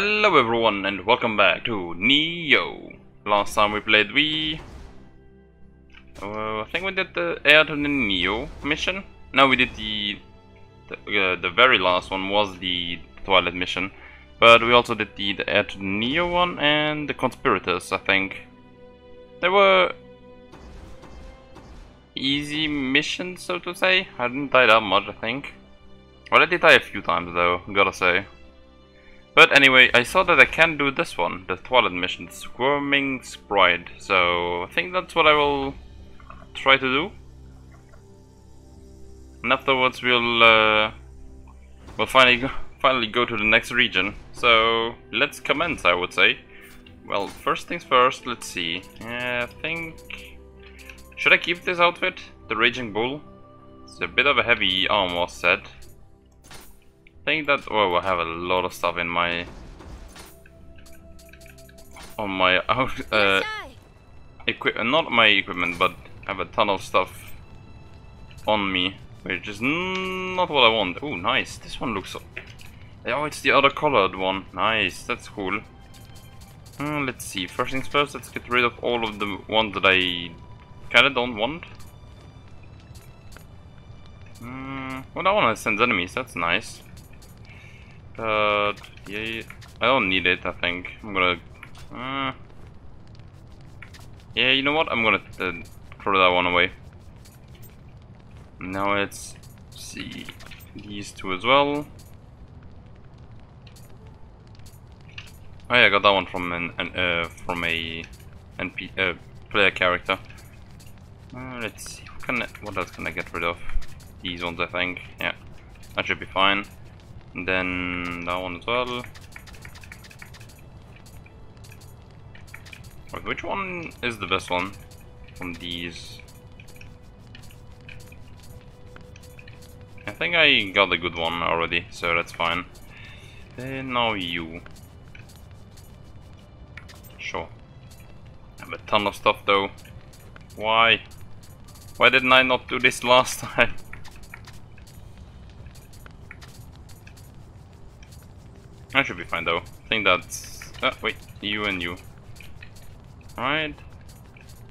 Hello everyone and welcome back to Nioh. Last time we played we... Uh, I think we did the Air to the Nioh mission. No, we did the... The, uh, the very last one was the Twilight mission. But we also did the, the Air to the Nioh one and the Conspirators, I think. They were... Easy missions, so to say. I didn't die that much, I think. Well, I did die a few times though, gotta say. But anyway, I saw that I can do this one, the Twilight mission, Squirming Sprite. So I think that's what I will try to do. And afterwards we'll uh, we'll finally go, finally go to the next region. So let's commence, I would say. Well, first things first. Let's see. I think should I keep this outfit, the Raging Bull? It's a bit of a heavy armor set. I think that oh I have a lot of stuff in my on my uh, equip not my equipment but I have a ton of stuff on me which is not what I want. Oh nice, this one looks Oh it's the other colored one. Nice, that's cool. Uh, let's see, first things first, let's get rid of all of the ones that I kinda don't want. Mm, well that one sends enemies, that's nice. But yeah, I don't need it. I think I'm gonna. Uh, yeah, you know what? I'm gonna uh, throw that one away. Now let's see these two as well. Oh yeah, I got that one from an, an uh, from a NP uh, player character. Uh, let's see. What, can I, what else can I get rid of? These ones, I think. Yeah, that should be fine. And then that one as well. Wait, which one is the best one from these? I think I got a good one already, so that's fine. Then now you. Sure. I have a ton of stuff though. Why? Why didn't I not do this last time? I should be fine though. I think that's... Oh, wait. You and you. Alright.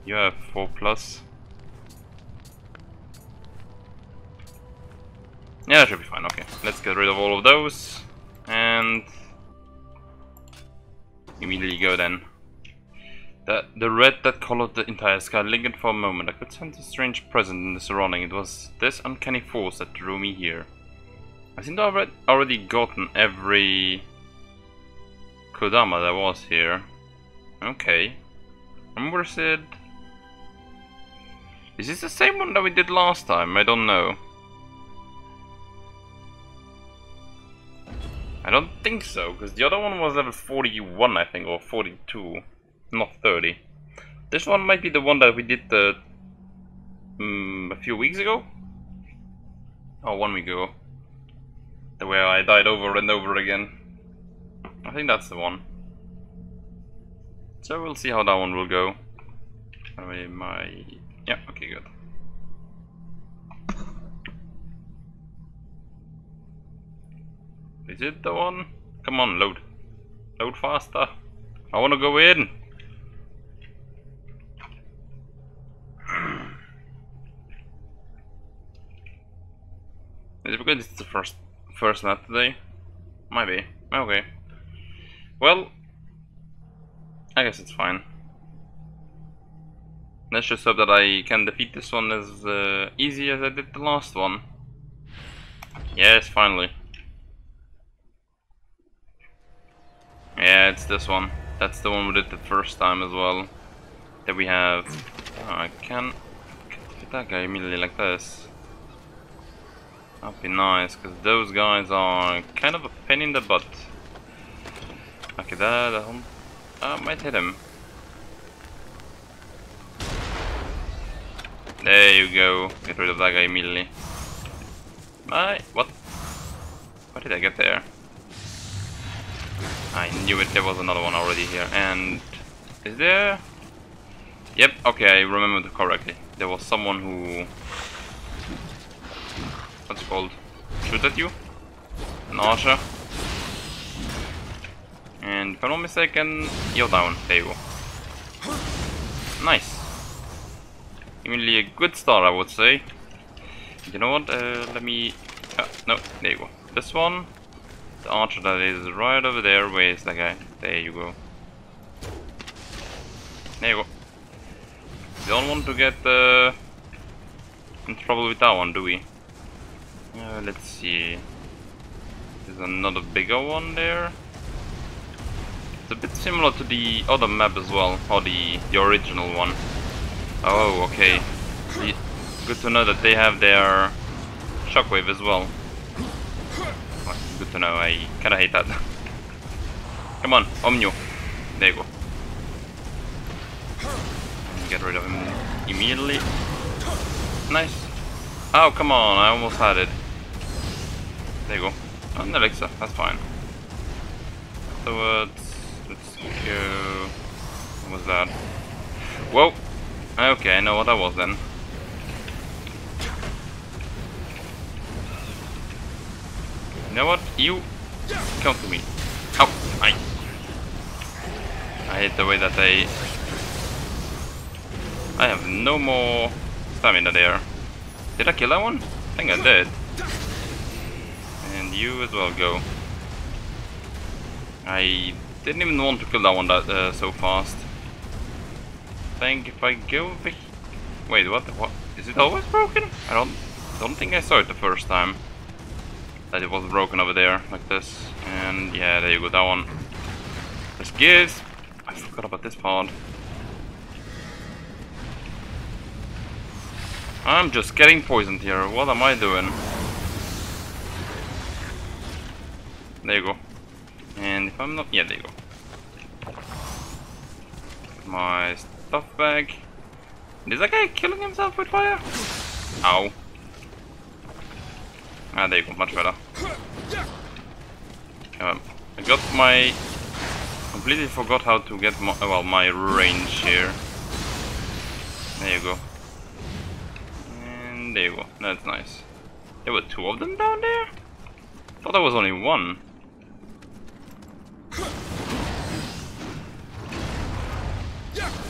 You have 4 plus. Yeah, that should be fine. Okay. Let's get rid of all of those. And... Immediately go then. The, the red that colored the entire sky lingered for a moment. I could sense a strange presence in the surrounding. It was this uncanny force that drew me here. I seem to have already gotten every Kodama that was here. Okay. Remember Sid? Is this the same one that we did last time? I don't know. I don't think so, because the other one was level 41 I think, or 42. Not 30. This one might be the one that we did the, um, a few weeks ago? Oh, one week ago. The way I died over and over again. I think that's the one. So we'll see how that one will go. Anyway, my... Yeah, okay, good. Is it the one? Come on, load. Load faster. I wanna go in. Is it because it's the first first map today? Maybe. Okay. Well, I guess it's fine. Let's just hope that I can defeat this one as uh, easy as I did the last one. Yes, finally. Yeah, it's this one. That's the one we did the first time as well. That we have... Oh, I can... Get that guy immediately like this. That'd be nice, because those guys are kind of a pain in the butt. Okay, that, that uh, might hit him. There you go. Get rid of that guy immediately. My, what? What did I get there? I knew it, there was another one already here. And is there? Yep, okay, I remembered correctly. There was someone who... What's called? Shoot at you? An archer? And if I'm not mistaken, you're down. There you go. Nice. Immediately a good start, I would say. You know what? Uh, let me... Oh, no, there you go. This one. The archer that is right over there. Where is that guy? There you go. There you go. Don't want to get uh, in trouble with that one, do we? Uh, let's see. There's another bigger one there. It's a bit similar to the other map as well, or the, the original one. Oh, okay. Good to know that they have their shockwave as well. Good to know, I kinda hate that. Come on, Onmyo. There you go. Get rid of him immediately. Nice. Oh, come on, I almost had it. There you go. Oh, an elixir, that's fine. Uh, let's go... What was that? Whoa! Okay, I know what that was then. You know what? You come to me. Ow! I. I hate the way that they. I have no more stamina there. Did I kill that one? I think I did. And you as well go. I didn't even want to kill that one that uh, so fast. I think if I go Wait, what? What? Is it always broken? I don't don't think I saw it the first time that it was broken over there, like this. And yeah, there you go, that one. There's gears. I forgot about this part. I'm just getting poisoned here. What am I doing? There you go. And if I'm not... Yeah, there you go. My stuff bag. Is that guy killing himself with fire? Ow. Ah, there you go, much better. Um, I got my... Completely forgot how to get my, well, my range here. There you go. There you go, that's nice. There were two of them down there? thought there was only one.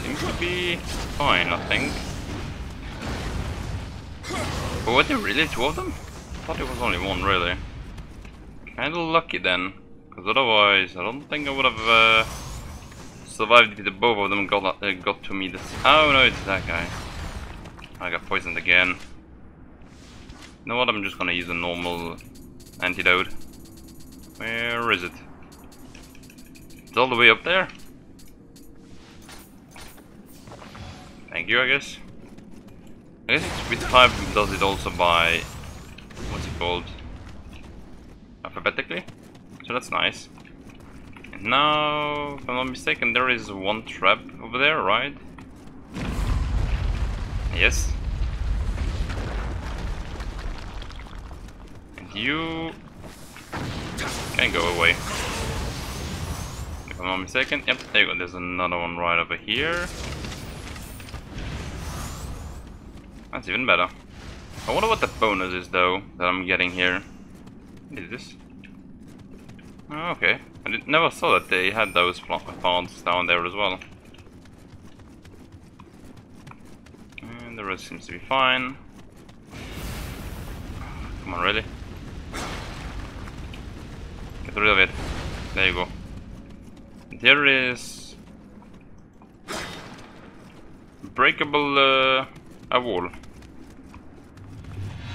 Seems to be fine, I think. But were there really two of them? thought it was only one, really. Kinda lucky then, because otherwise I don't think I would have uh, survived if the both of them got, uh, got to me this... Oh no, it's that guy. I got poisoned again. You know what, I'm just gonna use a normal antidote. Where is it? It's all the way up there? Thank you, I guess. I guess it's with 5 does it also by what's it called? Alphabetically. So that's nice. And now, if I'm not mistaken, there is one trap over there, right? Yes. You can go away. If I'm not mistaken, yep, there you go. There's another one right over here. That's even better. I wonder what the bonus is though that I'm getting here. What is this? Oh, okay. I did, never saw that they had those fonts down there as well. And the rest seems to be fine. Come on, really? Get rid of it. There you go. There is breakable uh, a wall.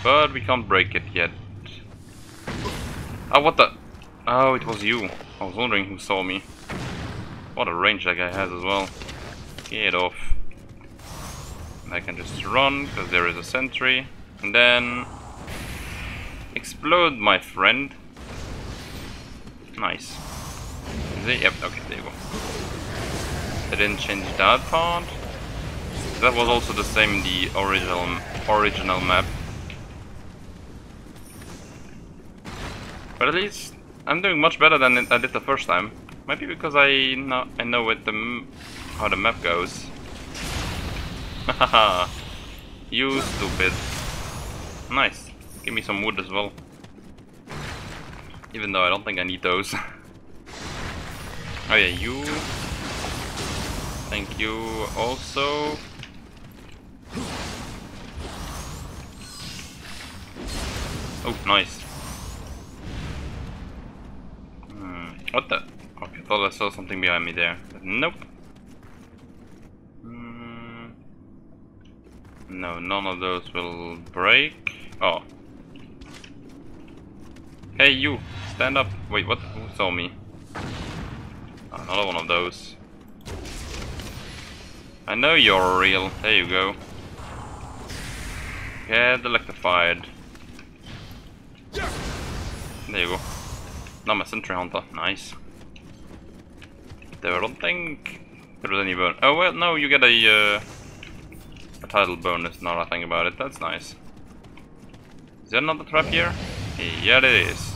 But we can't break it yet. Oh, what the? Oh, it was you. I was wondering who saw me. What a range that guy has as well. Get off. I can just run, because there is a sentry. And then... Explode, my friend. Nice. Is it? Yep, okay, there you go. I didn't change that part. That was also the same in the original original map. But at least I'm doing much better than I did the first time. Maybe because I know I know what the how the map goes. Haha, you stupid. Nice. Give me some wood as well. Even though I don't think I need those. Oh yeah, you. Thank you also. Oh, nice. Hmm, what the? Okay, I thought I saw something behind me there. Nope. Hmm. no, none of those will break. Oh. Hey, you! Stand up! Wait, what? Who saw me? Another one of those. I know you're real. There you go. Get electrified. There you go. Now I'm a sentry hunter. Nice. There, I don't think there was any bonus. Oh well, no, you get a uh, a title bonus. Now I think about it, that's nice. Is there another trap here? Yeah, it is.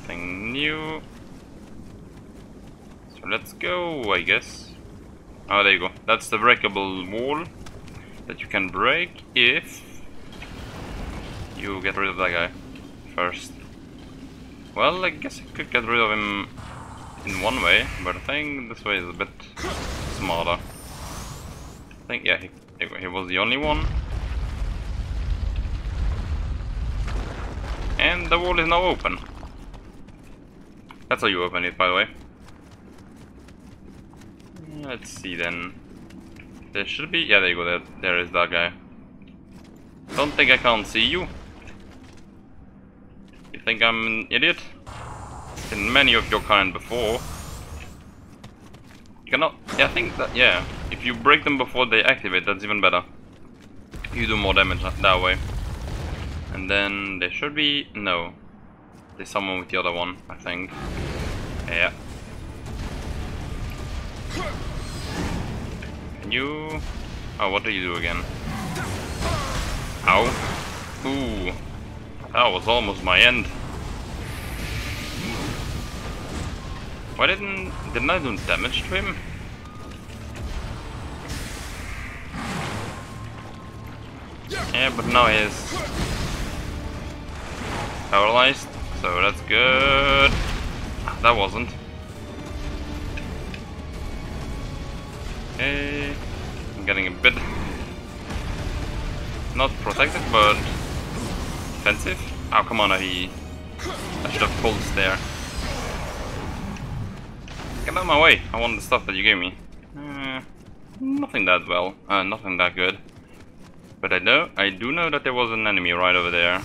Nothing new. So let's go, I guess. Oh, there you go. That's the breakable wall that you can break if you get rid of that guy first. Well, I guess I could get rid of him in one way, but I think this way is a bit smarter. I think, yeah, he, he was the only one. And the wall is now open. That's how you open it, by the way. Let's see then. There should be... Yeah, there you go. There, there is that guy. Don't think I can't see you. You think I'm an idiot? Seen many of your kind before. You cannot... Yeah, I think that... Yeah. If you break them before they activate, that's even better. You do more damage that way. And then there should be... No. There's someone with the other one, I think. Yeah. Can you... Oh, what do you do again? Ow. Ooh. That was almost my end. Why didn't... Didn't I do damage to him? Yeah, but now he's paralyzed. So that's good. That wasn't. Okay. I'm getting a bit not protected but defensive. Oh come on, he I should have pulled there. Get out of my way. I want the stuff that you gave me. Uh, nothing that well. Uh, nothing that good. But I know I do know that there was an enemy right over there.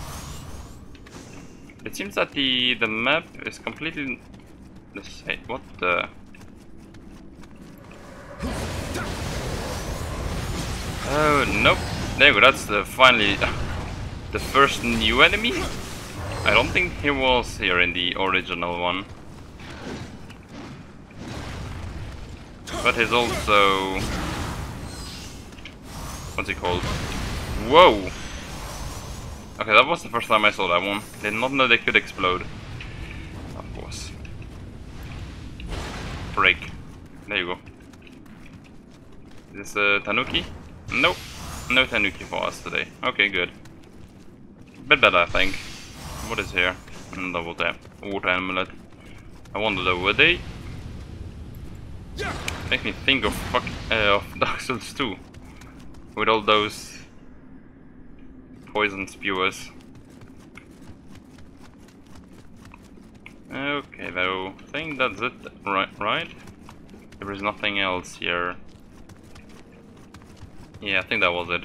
It seems that the the map is completely the same. What the? Oh nope. There we go. That's the finally the first new enemy. I don't think he was here in the original one. But he's also what's he called? Whoa! Okay, that was the first time I saw that one. Did not know they could explode. Of course. Break. There you go. Is this a Tanuki? Nope. No Tanuki for us today. Okay, good. Bit better, I think. What is here? Double tap. Water amulet. I wonder though, were they? Make me think of fuck uh, of Dark Souls 2. With all those poison spewers. Okay, though, I think that's it, right? Right? There is nothing else here. Yeah, I think that was it.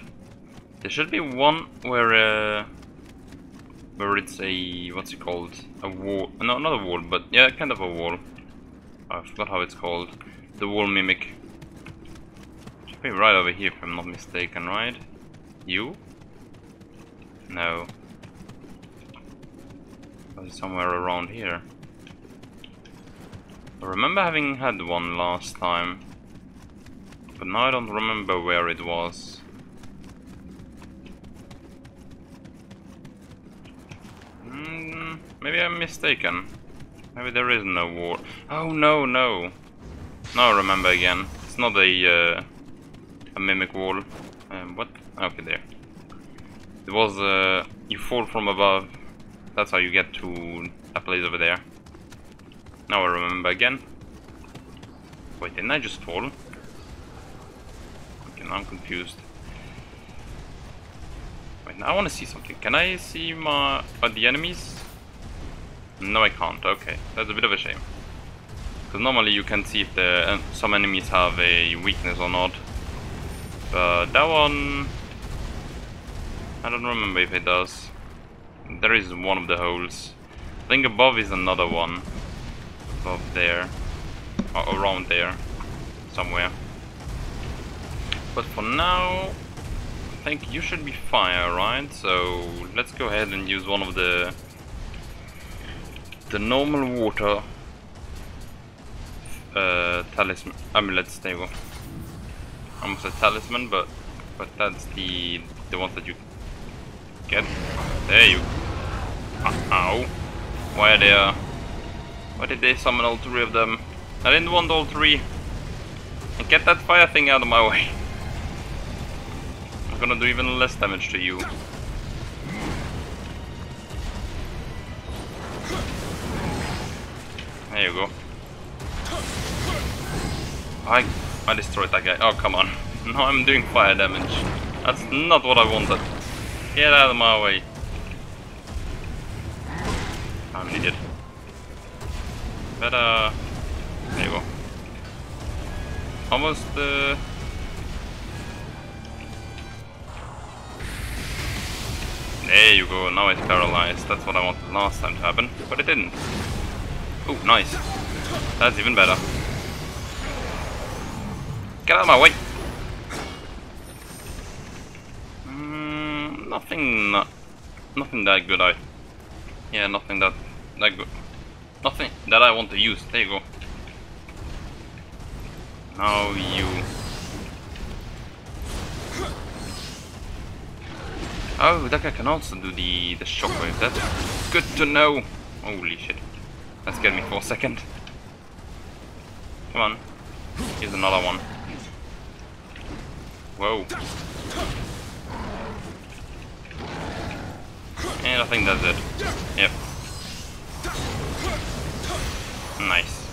There should be one where, uh, where it's a what's it called? A wall? No, not a wall, but yeah, kind of a wall. I forgot how it's called. The wall mimic. Should be right over here, if I'm not mistaken, right? You? No. Somewhere around here? I remember having had one last time. But now I don't remember where it was. Mm, maybe I'm mistaken. Maybe there is no war. Oh no, no. Now I remember again. It's not a, uh, a mimic wall. Um, what? Okay, there. Was uh, you fall from above. That's how you get to that place over there. Now I remember again. Wait, didn't I just fall? Okay, now I'm confused. Wait, now I want to see something. Can I see my uh, the enemies? No, I can't. Okay, that's a bit of a shame. Because normally you can see if the uh, some enemies have a weakness or not. But that one... I don't remember if it does. There is one of the holes. I think above is another one. Above there. Or around there. Somewhere. But for now... I think you should be fine, right? So let's go ahead and use one of the... The normal water uh, talisman you go. Almost a talisman, but but that's the the ones that you get. There you. Uh, ow! Why are there? Why did they summon all three of them? I didn't want all three. And get that fire thing out of my way. I'm gonna do even less damage to you. There you go. I I destroyed that guy. Oh come on. Now I'm doing fire damage. That's not what I wanted. Get out of my way. I'm idiot. But uh there you go. Almost uh There you go, now it's paralyzed. That's what I wanted last time to happen, but it didn't. Oh, nice. That's even better. Get out of my way! Nothing, not, nothing that good. I, yeah, nothing that that good. Nothing that I want to use. There you go. Now you. Oh, that guy can also do the the shockwave. That's good to know. Holy shit! That scared me for a second. Come on. Here's another one. Whoa. And I think that's it. Yep. Nice.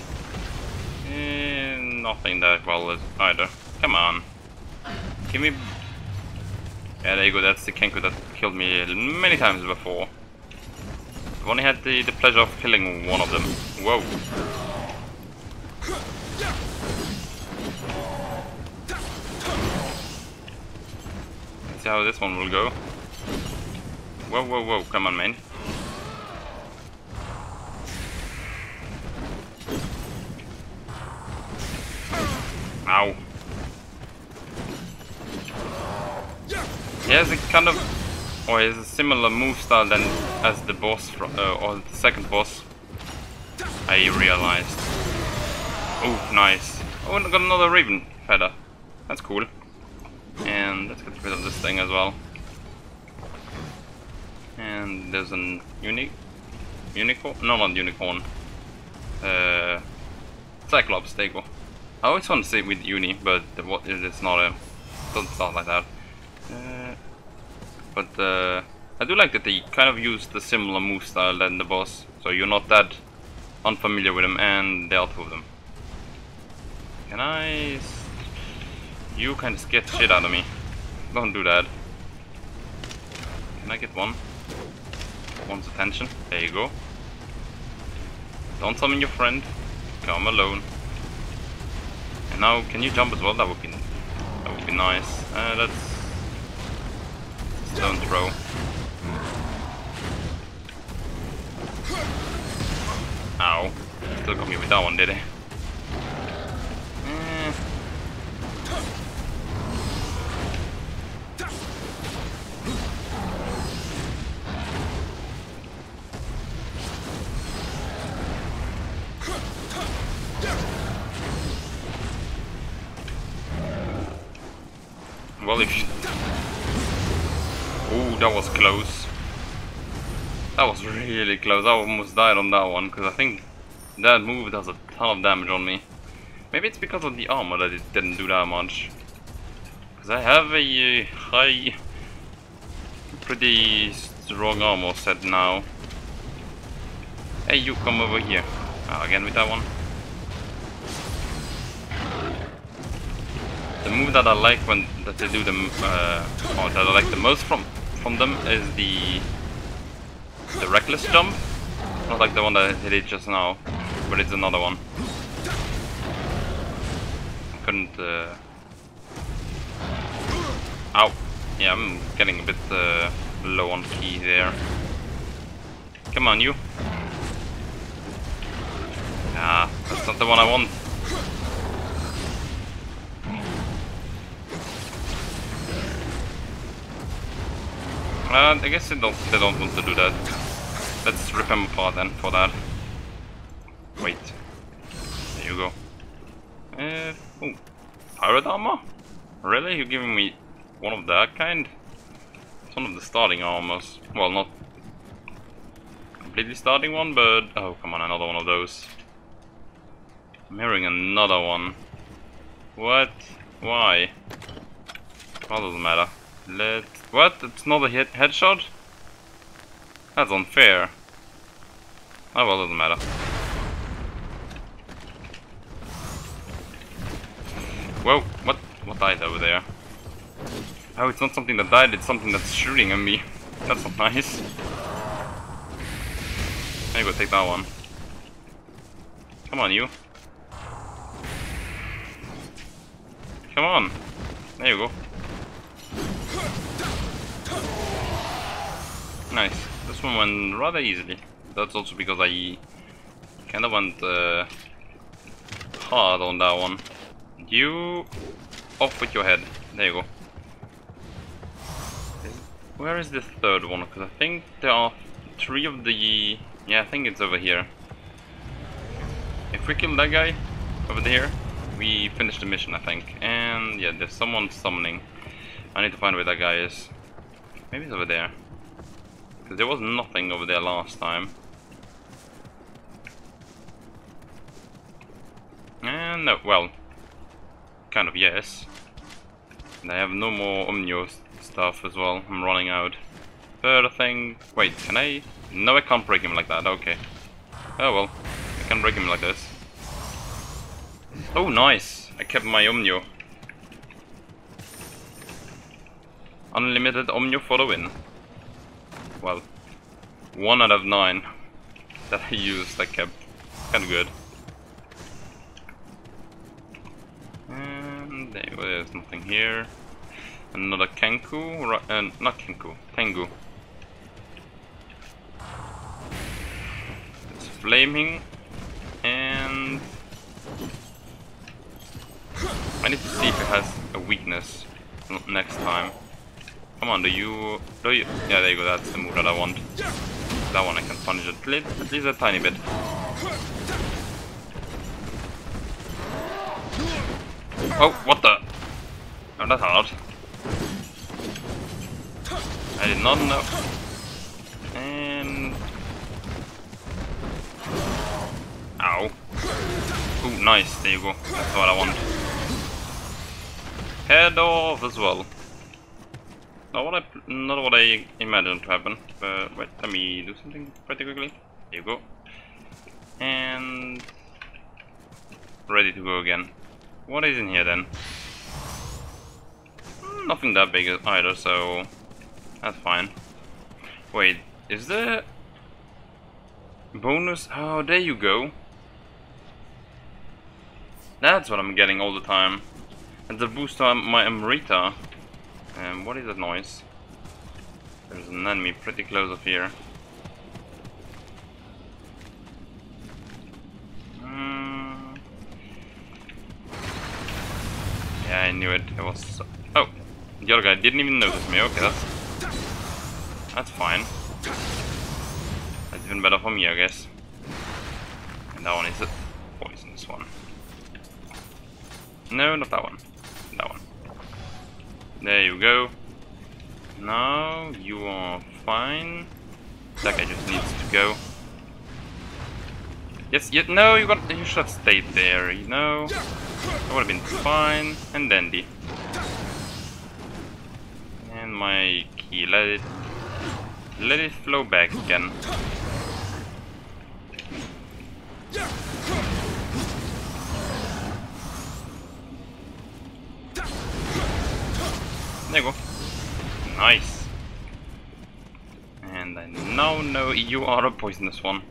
And nothing that well either. Come on. Give me... Yeah, there you go, that's the Kenku that killed me many times before. I've only had the, the pleasure of killing one of them. Whoa. Let's see how this one will go. Whoa, whoa, whoa, come on, man. Ow. He has a kind of, or he has a similar move style than as the boss, uh, or the second boss. I realized. Oh, nice. Oh, I got another Raven feather. That's cool. And let's get rid of this thing as well. And there's an unique unicorn? No, not unicorn. Uh, Cyclops, there you go. I always want to say with uni, but what it's not a doesn't sound like that. Uh, but uh, I do like that they kind of use the similar move style than the boss, so you're not that unfamiliar with them, and there are two of them. Can I? You kind of scared shit out of me. Don't do that. Can I get one? One's attention. There you go. Don't summon your friend. Come alone. And now, can you jump as well? That would be that would be nice. Uh, that's stone throw. Ow! Still got me with that one, did he? That was close. That was really close. I almost died on that one, because I think that move does a ton of damage on me. Maybe it's because of the armor that it didn't do that much. Because I have a uh, high, pretty strong armor set now. Hey, you come over here. Ah, again with that one. The move that I like when that they do the uh, that I like the most from from them is the the reckless jump. Not like the one that hit it just now, but it's another one. I couldn't. Uh... Ow! Yeah, I'm getting a bit uh, low on Ki there. Come on, you. Ah, that's not the one I want. Uh, I guess they don't, they don't want to do that. Let's rip them apart then for that. Wait. There you go. Uh, oh. Pirate armor? Really? You're giving me one of that kind? It's one of the starting armors. Well, not completely starting one, but... Oh, come on, another one of those. I'm hearing another one. What? Why? Well, doesn't matter. Let what? It's not a hit headshot? That's unfair. Oh well, doesn't matter. Whoa, what what died over there? Oh, it's not something that died, it's something that's shooting at me. That's not nice. Maybe go take that one. Come on, you. Come on. There you go. Nice. This one went rather easily. That's also because I kind of went uh, hard on that one. You off with your head. There you go. Where is the third one? Because I think there are three of the... Yeah, I think it's over here. If we kill that guy over there, we finish the mission, I think. And yeah, there's someone summoning. I need to find where that guy is. Maybe it's over there. Because there was nothing over there last time. And no, well, kind of yes. And I have no more Onmyo stuff as well. I'm running out. Third thing, wait, can I? No, I can't break him like that. Okay. Oh well, I can break him like this. Oh, nice! I kept my Onmyo. Unlimited Onmyo for the win. Well, one out of nine that I used I kept. Kind of good. And there, there's nothing here. Another Kenku, uh, not Kenku, Tengu. It's flaming, and I need to see if it has a weakness next time. Come on, do you... Do you... Yeah, there you go, that's the move that I want. That one I can punish at least, at least a tiny bit. Oh, what the? Oh, that's hard. I did not know. And... Ow. Ooh, nice, there you go. That's what I want. Head off as well. Not what I not what I imagined to happen. But wait, let me do something pretty quickly. There you go. And ready to go again. What is in here then? Hmm, nothing that big either, so that's fine. Wait, is there bonus? Oh, there you go. That's what I'm getting all the time. And the boost on my Amrita um, what is that noise? There's an enemy pretty close up here. Mm. Yeah, I knew it. It was. Oh, the other guy didn't even notice me. Okay, that's that's fine. That's even better for me, I guess. And that one is a poisonous one. No, not that one. that one. There you go. Now you are fine. That guy just needs to go. Yes, yet no, you got you should have stayed there, you know. That would have been fine and dandy. And my Ki let it let it flow back again. There you go. Nice. And I now know you are a poisonous one.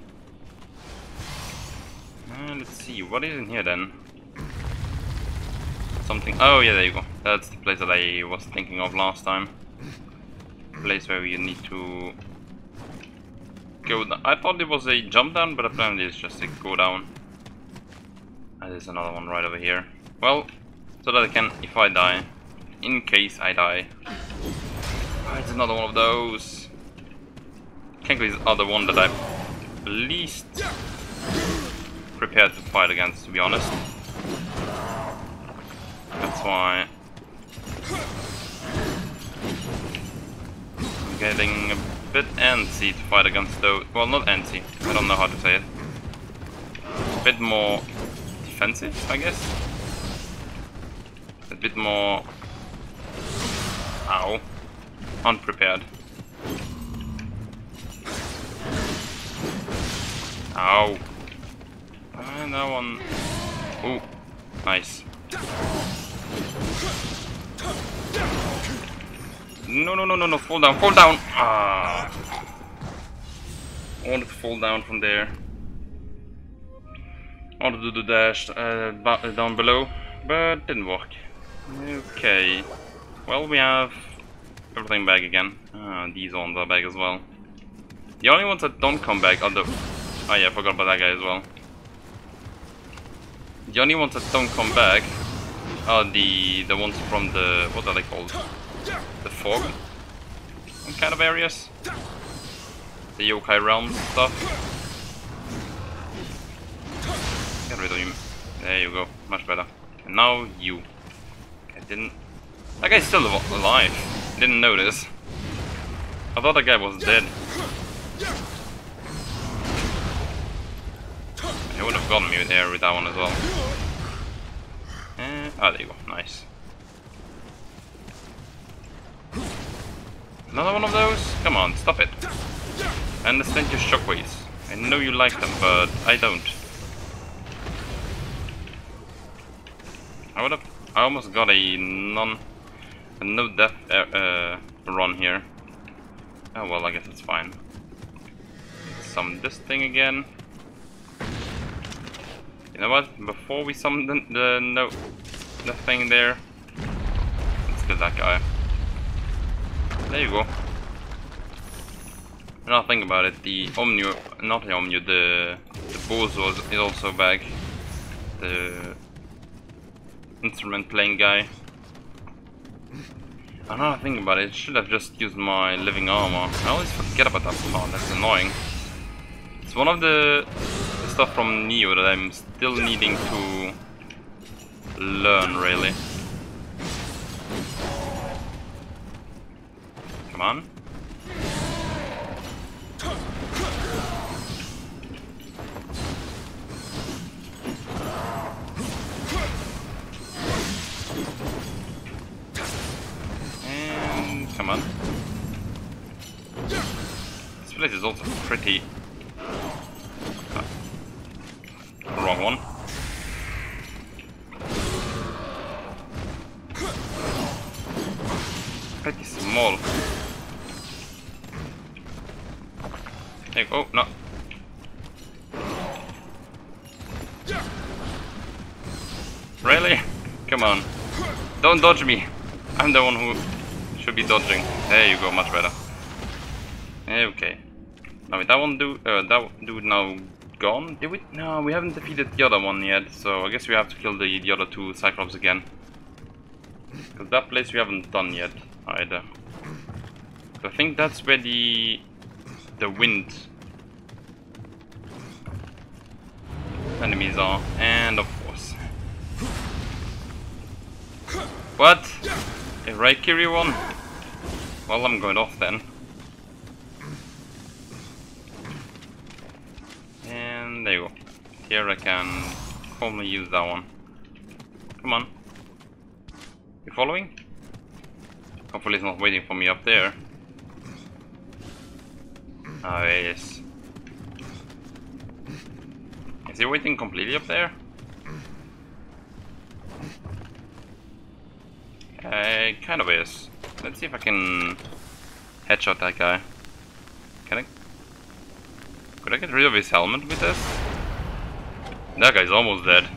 Uh, let's see, what is in here then? Something. Oh, yeah, there you go. That's the place that I was thinking of last time. Place where you need to go down. I thought it was a jump down, but apparently it's just a go down. And there's another one right over here. Well, so that I can, if I die, in case I die. Oh, it's another one of those. The other one that I'm least prepared to fight against, to be honest. That's why I'm getting a bit antsy to fight against those. Well, not antsy. I don't know how to say it. A bit more defensive, I guess. A bit more Ow. Unprepared. Ow. And that one. Ooh. Nice. No, no, no, no, no. Fall down, fall down. Ah. I wanted to fall down from there. I wanted to do the dash uh, down below, but didn't work. Okay. Well, we have everything back again. Uh, these ones are back as well. The only ones that don't come back are the... Oh yeah, I forgot about that guy as well. The only ones that don't come back are the the ones from the... What are they called? The fog? Some kind of areas? The yokai realm stuff? Get rid of him. There you go, much better. And now you. I didn't that guy's still alive. Didn't notice. I thought that guy was dead. He would have gotten me there with that one as well. Ah, there you go. Nice. Another one of those? Come on, stop it. I understand your shockwaves. I know you like them, but I don't. I would have... I almost got a non no death uh, uh, run here. Oh well, I guess it's fine. Summon this thing again. You know what? Before we summon the, the no the thing there, let's get that guy. There you go. Now think about it, the Omnu, not the Omnu, the the Bozo is also back. The instrument playing guy. I don't think about it, I should have just used my living armor. I always forget about that part, that's annoying. It's one of the stuff from Nioh that I'm still needing to learn, really. Come on. Pretty... Uh, wrong one. Pretty small. Hey, oh, no. Really? Come on. Don't dodge me. I'm the one who should be dodging. There you go, much better. Okay. Now with that one do uh, that dude now gone? Did we? No, we haven't defeated the other one yet. So I guess we have to kill the the other two Cyclops again. Because that place we haven't done yet either. So I think that's where the the wind enemies are, and of course. What? A Raikiri one? Well, I'm going off then. And there you go. Here I can calmly use that one. Come on. You following? Hopefully it's not waiting for me up there. Oh, yes. Is he waiting completely up there? Uh, kind of is. Let's see if I can headshot that guy. Could I get rid of his helmet with this? That guy's almost dead.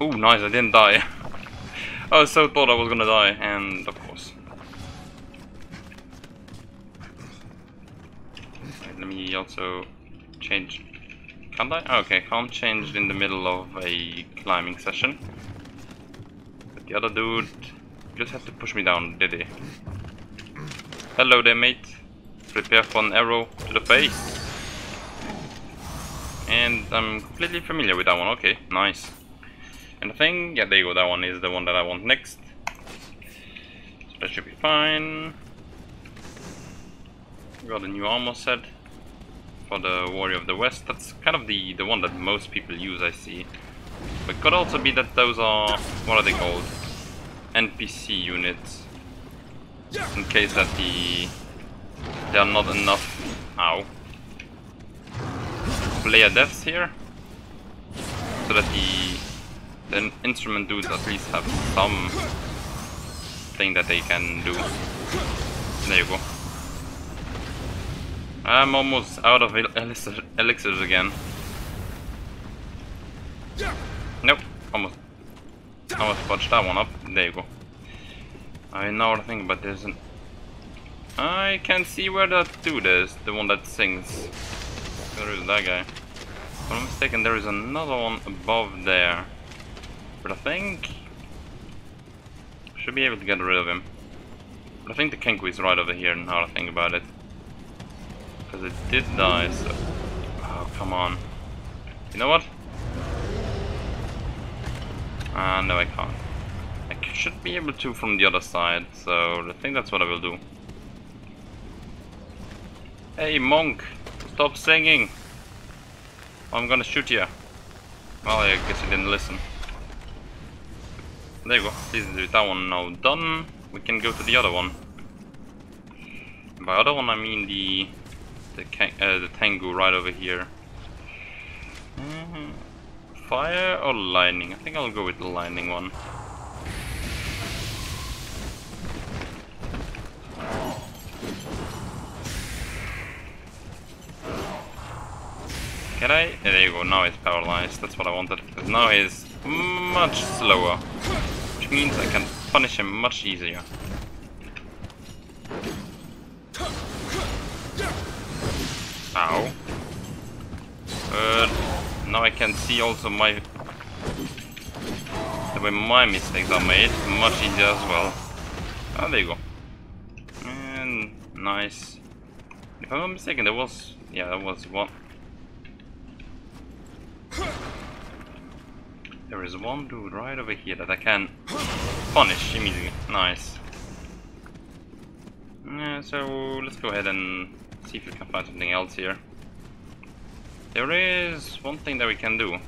Oh, nice, I didn't die. I so thought I was gonna die, and of course. let me also change. Can't I? Oh, okay, can't change in the middle of a climbing session. But the other dude just had to push me down, did he? Hello there, mate. Prepare for an arrow to the face. And I'm completely familiar with that one, okay, nice. And I think, yeah, there you go, that one is the one that I want next. So that should be fine. Got a new armor set for the Warrior of the West. That's kind of the, the one that most people use, I see. But could also be that those are, what are they called? NPC units. In case that the there are not enough, ow, player deaths here. So that the the instrument dudes at least have some thing that they can do. There you go. I'm almost out of el elixir elixirs again. Nope, almost. Almost botched that one up. There you go. I know what I think, but there's an... I can't see where that dude is, the one that sings. There is that guy. If I'm mistaken, there is another one above there. But I think... I Should be able to get rid of him. But I think the Tengu is right over here now I think about it. Because it did die, so... Oh, come on. You know what? Ah, uh, no I can't. I should be able to from the other side, so I think that's what I will do. Hey, monk! Stop singing! I'm gonna shoot you. Well, I guess you didn't listen. There you go. This is that one now done. We can go to the other one. By other one, I mean the the, uh, the Tengu right over here. Mm -hmm. Fire or lightning? I think I'll go with the lightning one. Can I? Yeah, there you go, now it's paralyzed, that's what I wanted. Because now he's much slower. Which means I can punish him much easier. Ow. But now I can see also my... The way my mistakes are made, much easier as well. Ah, there you go. And nice. If I'm not mistaken, there was... Yeah, there was one... There is one dude right over here that I can punish immediately. Nice. Yeah, so let's go ahead and see if we can find something else here. There is one thing that we can do.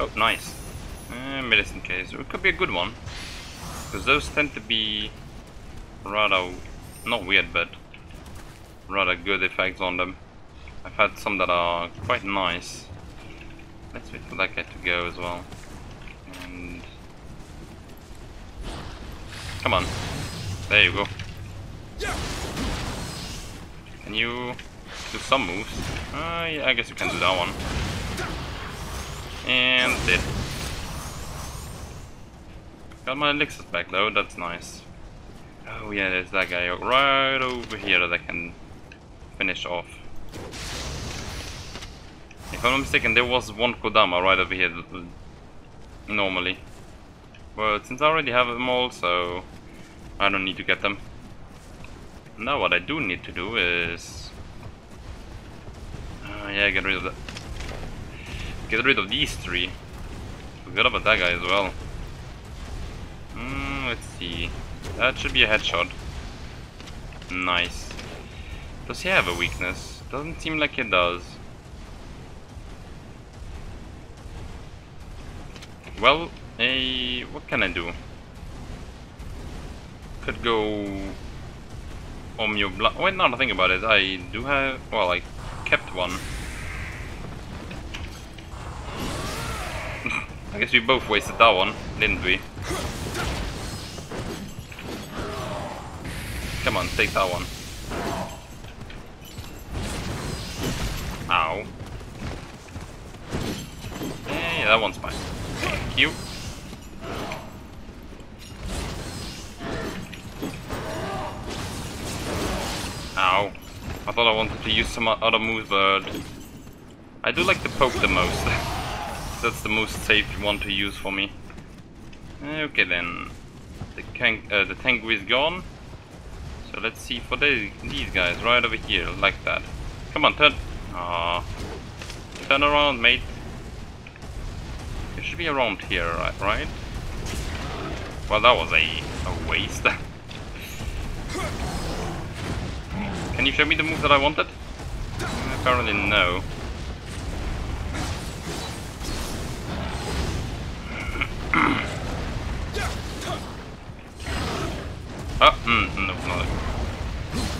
Oh, nice. Uh, medicine case. It could be a good one. Because those tend to be rather, not weird, but rather good effects on them. I've had some that are quite nice. Let's wait for that guy to go as well. And... Come on. There you go. Can you do some moves? Uh, yeah, I guess you can do that one. And dead. Got my elixirs back though, that's nice. Oh yeah, there's that guy right over here that I can finish off. If I'm not mistaken, there was one Kodama right over here normally. But since I already have them all, so I don't need to get them. Now what I do need to do is... Uh, yeah, get rid of that. Get rid of these three. Forgot about that guy as well. Mm, let's see. That should be a headshot. Nice. Does he have a weakness? Doesn't seem like he does. Well, eh, what can I do? could go Onmyo Bla- wait, now I think about it, I do have- well, I kept one. I guess we both wasted that one, didn't we? Come on, take that one. Ow. Yeah, yeah, that one's fine. You. Ow. I thought I wanted to use some other move, but... I do like the poke the most. That's the most safe one to use for me. Okay then. The, can uh, the Tengu is gone. So let's see for the, these guys right over here, like that. Come on, turn. Ah, turn around, mate. Be around here, right? Well, that was a, a waste. Can you show me the move that I wanted? Apparently no. Oh, mm, no, no.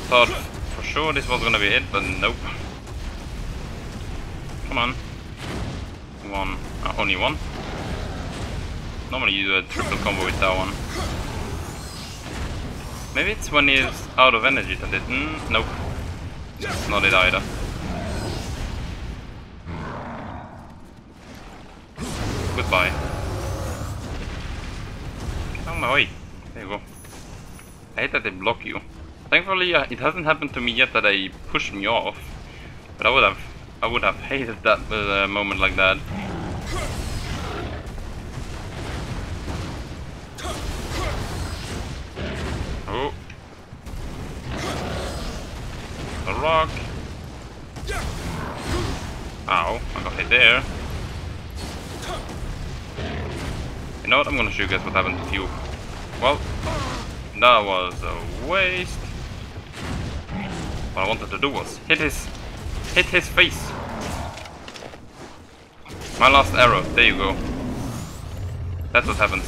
Thought for sure this was gonna be it, but nope. Come on. One. Uh, only one. Normally you do a triple combo with that one. Maybe it's when he's out of energy that it... Mm, nope. It's not it either. Goodbye. Get on my way. There you go. I hate that they block you. Thankfully, uh, it hasn't happened to me yet that they push me off. But I would have, I would have hated that uh, moment like that. A. Ow, I got hit there. You know what, I'm gonna show you guys what happened to you. Well, that was a waste. What I wanted to do was hit his hit his face. My last arrow, there you go. That's what happens.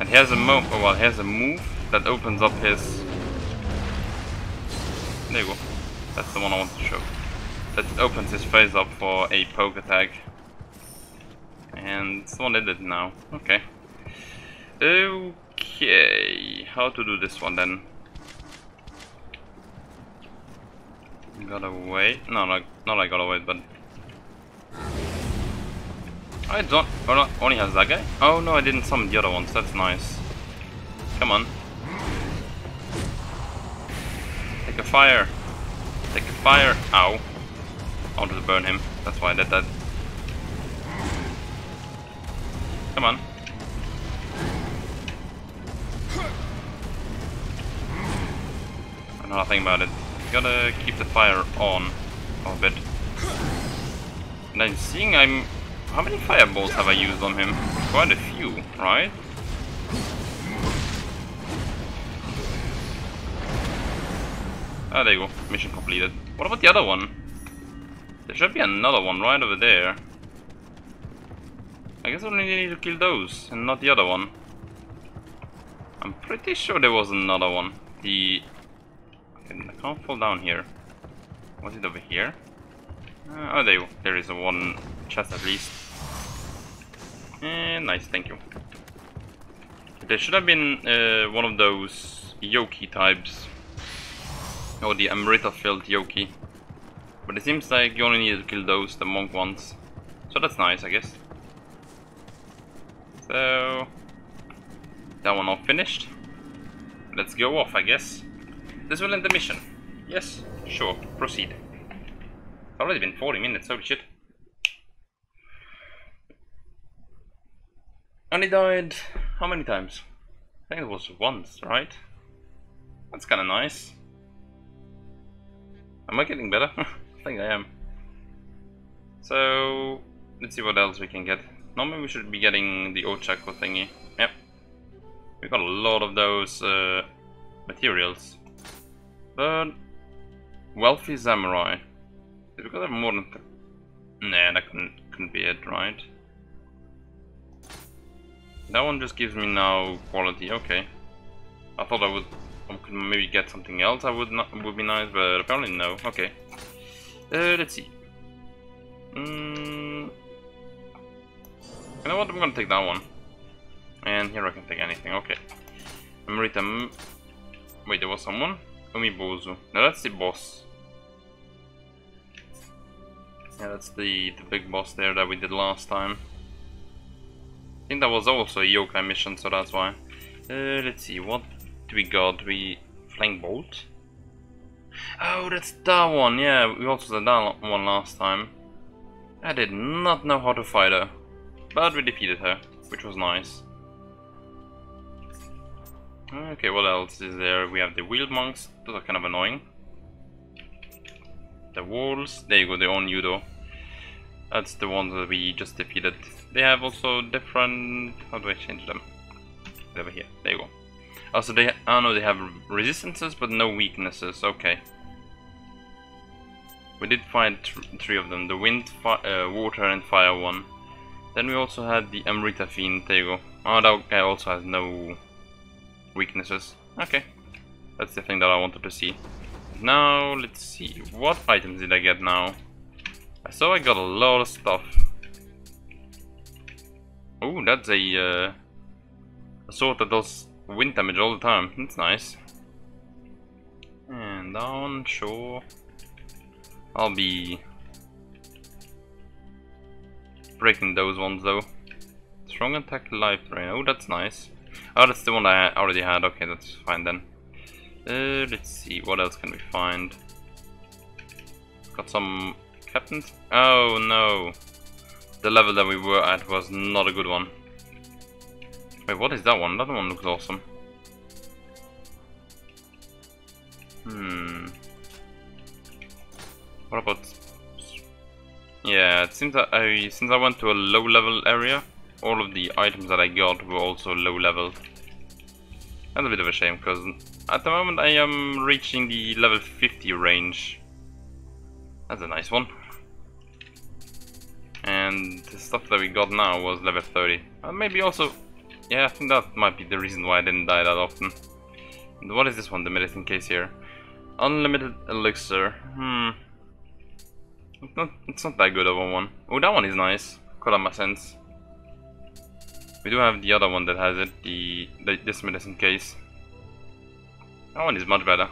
And here's a mo oh, well here's a move that opens up his There you go. That's the one I want to show. That opens his face up for a poke attack. And someone did it now. Okay. Okay, how to do this one then? Gotta wait. No, no, not I gotta wait, but I don't. Oh, only has that guy. Oh no, I didn't summon the other ones. That's nice. Come on. Take a fire. Take a fire. Ow. I wanted to burn him. That's why I did that. Come on. I know nothing about it. Gotta keep the fire on a bit. And I'm seeing I'm... How many fireballs have I used on him? Quite a few, right? Ah, there you go. Mission completed. What about the other one? There should be another one right over there. I guess I only need to kill those, and not the other one. I'm pretty sure there was another one. The... I can't fall down here. Was it over here? Uh, oh, there, there is a one chest at least. Eh, nice, thank you. There should have been uh, one of those Yoki types. Or the Amrita filled Yoki. But it seems like you only need to kill those, the monk ones. So that's nice, I guess. So... That one all finished. Let's go off, I guess. This will end the mission. Yes, sure, proceed. It's already been 40 minutes, holy shit. And he died... how many times? I think it was once, right? That's kinda nice. Am I getting better? I think I am. So... Let's see what else we can get. Normally we should be getting the Ochoko thingy. Yep. We got a lot of those uh, materials. But... Wealthy Samurai. Did we got have more than... Nah, that couldn't, couldn't be it, right? That one just gives me now quality, okay. I thought I would Could maybe get something else. I would not would be nice, but apparently no. Okay. Uh, let's see. Mm. You know what? I'm gonna take that one. And here I can take anything. Okay. Amrita. Wait, there was someone. Umibozu. No, that's the boss. Yeah, that's the, the big boss there that we did last time. I think that was also a yokai mission, so that's why. Uh, let's see, what do we got? We flying bolt? Oh, that's that one. Yeah, we also did that one last time. I did not know how to fight her, but we defeated her, which was nice. Okay, what else is there? We have the wheel monks. Those are kind of annoying. The walls. There you go, the Wanyudo. That's the ones that we just defeated. They have also different... How do I change them? Over here. There you go. Also, they... I know they have resistances, but no weaknesses. Okay. We did find three of them. The wind, uh, water and fire one. Then we also had the Amrita Fiend. There you go. Oh, that guy also has no weaknesses. Okay. That's the thing that I wanted to see. Now, let's see. What items did I get now? I saw I got a lot of stuff. Oh, that's a, uh, that does wind damage all the time. That's nice. And down, sure. I'll be breaking those ones though. Strong attack, life drain. Oh, that's nice. Oh, that's the one I already had. Okay, that's fine then. Uh, let's see, what else can we find? Got some captains? Oh no! The level that we were at was not a good one. Wait, what is that one? That one looks awesome. Hmm. What about... Yeah, it seems that I, since I went to a low level area, all of the items that I got were also low level. That's a bit of a shame, because at the moment I am reaching the level 50 range. That's a nice one. And the stuff that we got now was level 30. Uh, maybe also... Yeah, I think that might be the reason why I didn't die that often. What is this one, the medicine case here? Unlimited elixir. Hmm. It's not, it's not that good of a one. Oh, that one is nice. Kodama sense. We do have the other one that has it, the, the this medicine case. That one is much better.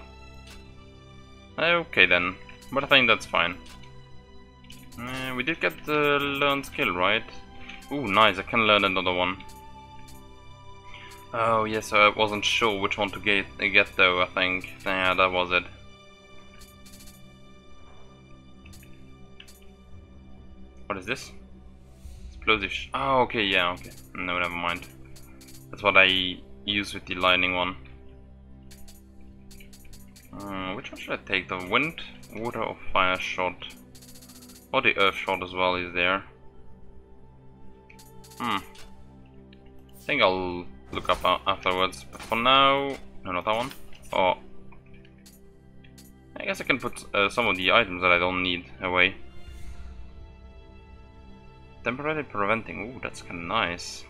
Okay then, but I think that's fine. Uh, we did get the learned skill, right? Ooh, nice, I can learn another one. Oh yes, I wasn't sure which one to get, get though, I think. Yeah, that was it. What is this? Explosive. oh, okay, yeah, okay. No, never mind. That's what I use with the lightning one. Uh, which one should I take? The wind, water, or fire shot? Or the earth shot as well is there. Hmm. I think I'll look up afterwards. But for now, no, not that one. Oh. I guess I can put uh, some of the items that I don't need away. Temporarily preventing. Ooh, that's kind of nice.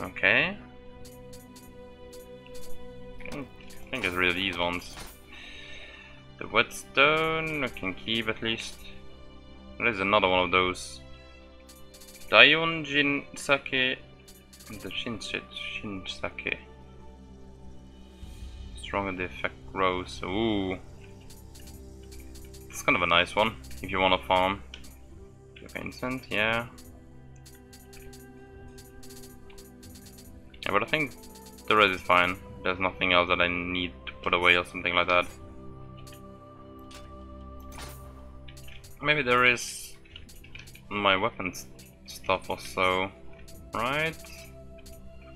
Okay. Can, can get rid of these ones. The whetstone I can keep at least. There's another one of those. Daionjin sake. The Shinshin Shin sake. Stronger the effect grows. Ooh It's kind of a nice one if you want to farm. Vincent, yeah. Yeah, but I think the red is fine. There's nothing else that I need to put away or something like that. Maybe there is my weapons stuff or so, right?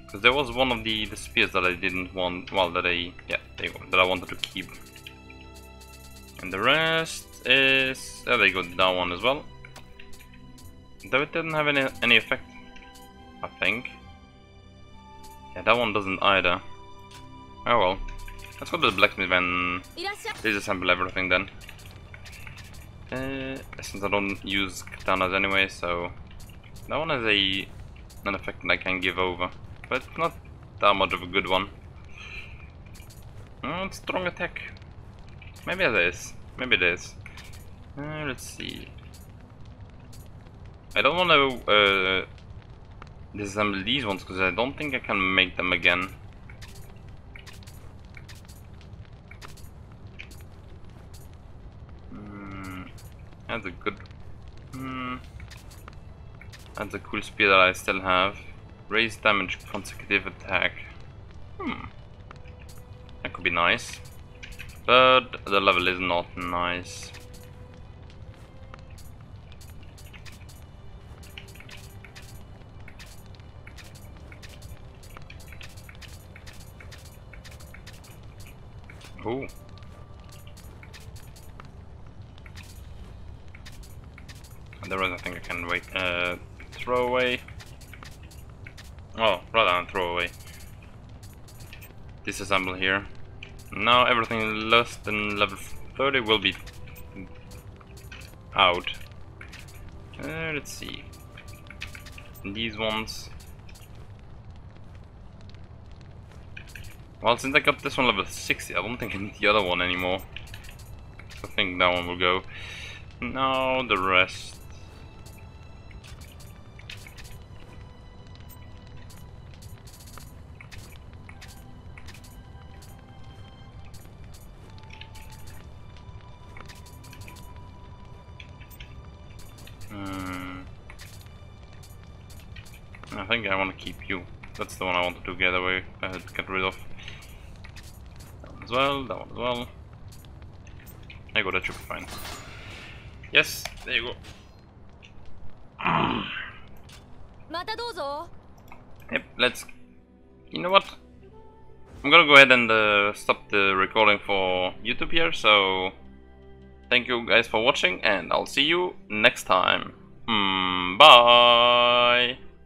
Because there was one of the, the spears that I didn't want, well, that I, yeah, that I wanted to keep. And the rest is... Oh, they go that one as well. Though it didn't have any, any effect, I think. Yeah, that one doesn't either. Oh well. Let's go to the blacksmith and disassemble everything then. Uh, since I don't use katanas anyway, so... That one has a an effect that I can give over. But it's not that much of a good one. Mm, strong attack. Maybe it is. Maybe it is. Uh, let's see. I don't want to uh, disassemble these ones because I don't think I can make them again. Mm, that's a good. Mm, that's a cool spear that I still have. Raise damage consecutive attack. Hmm. That could be nice. But the level is not nice. Oh. There is nothing I can wait, uh, throw away. Oh, rather than throw away. Disassemble here. Now everything less than level 30 will be out. Uh, let's see. These ones. Well, since I got this one level 60, I don't think I need the other one anymore. I think that one will go. Now the rest. That's the one I wanted to get away, uh, get rid of. That one as well, that one as well. There you go, that should be fine. Yes, there you go. Yep, let's... You know what? I'm gonna go ahead and uh, stop the recording for YouTube here, so... Thank you guys for watching, and I'll see you next time. Mm, bye!